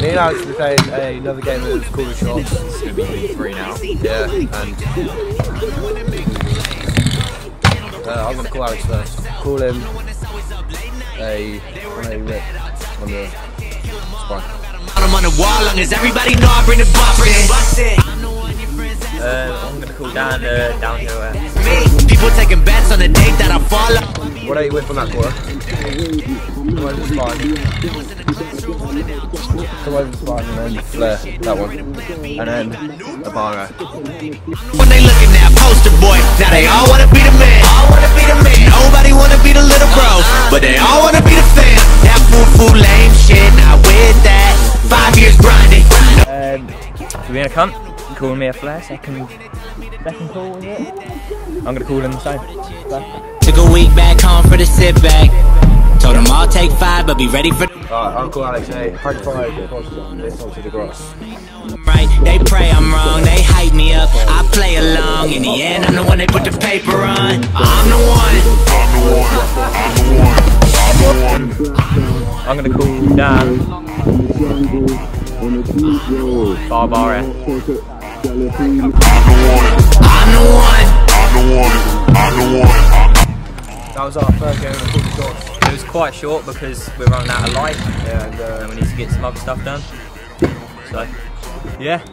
Me and Alex be playing another game of Call the Shots. It's be three now. Yeah, and uh, I'm going to call Alex first. Call him a, a on the spine. I'm on the wall long as everybody know I bring the in. Uh, I'm to call Dan uh, downhill air. Me, people taking bets on the date that I fall. What are you whip on that quarter? The the spine and then flare that one. And then a bar. When they looking at poster boy, now they all wanna be the man. All wanna be the man. Nobody wanna be the little bro, but they all wanna be the fan. That fool fool lame shit, not with that. Five years grinding. Um, so we're going to come. Call me a flare. Second, second call, was? I'm to call him the same. Took a week back home for the sit back. Told them I'll take five, but be ready for the Alright, Uncle Alex, hey, high five, this onto the grass. right. They pray I'm wrong, they hype me up. I play along. In the end, I'm the one they put the paper on. I'm the one. I'm the one. I'm the one. I'm the one. I'm going to call Dan. Bar bar air. I'm the one. Was our first game of Call the Shots. It was quite short because we're running out of light Yeah, and uh, and we need to get some other stuff done. So, yeah,